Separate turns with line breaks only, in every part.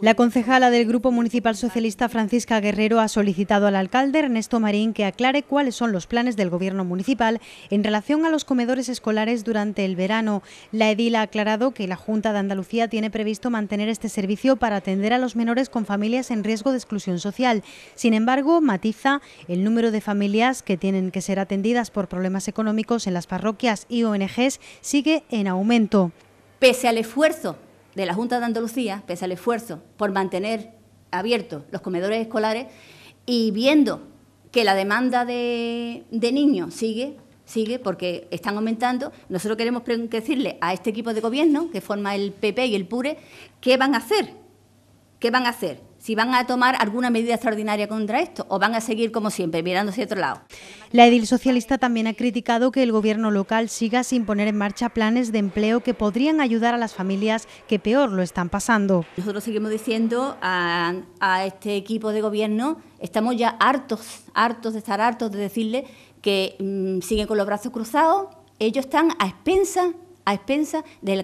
La concejala del Grupo Municipal Socialista Francisca Guerrero ha solicitado al alcalde Ernesto Marín que aclare cuáles son los planes del Gobierno municipal en relación a los comedores escolares durante el verano. La edil ha aclarado que la Junta de Andalucía tiene previsto mantener este servicio para atender a los menores con familias en riesgo de exclusión social. Sin embargo, matiza el número de familias que tienen que ser atendidas por problemas económicos en las parroquias y ONGs sigue en aumento.
Pese al esfuerzo de la Junta de Andalucía, pese al esfuerzo por mantener abiertos los comedores escolares y viendo que la demanda de, niños sigue, sigue porque están aumentando, nosotros queremos decirle a este equipo de gobierno que forma el PP y el PURE qué van a hacer, qué van a hacer, si van a tomar alguna medida extraordinaria contra esto o van a seguir como siempre, mirando hacia otro lado.
La edil socialista también ha criticado que el gobierno local siga sin poner en marcha planes de empleo que podrían ayudar a las familias que peor lo están pasando.
Nosotros seguimos diciendo a, este equipo de gobierno, estamos ya hartos, hartos de estar hartos de decirle que mm, siguen con los brazos cruzados, ellos están a expensas a expensas de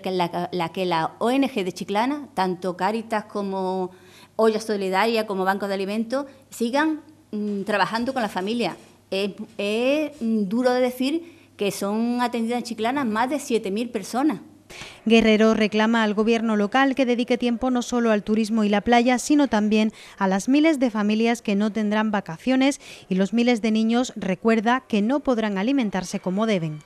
la que la ONG de Chiclana, tanto Cáritas como Olla Solidaria como Banco de Alimentos sigan mm, trabajando con la familia. Es, mm, duro de decir que son atendidas en Chiclana más de 7.000 personas.
Guerrero reclama al gobierno local que dedique tiempo no solo al turismo y la playa, sino también a las miles de familias que no tendrán vacaciones y los miles de niños recuerda que no podrán alimentarse como deben.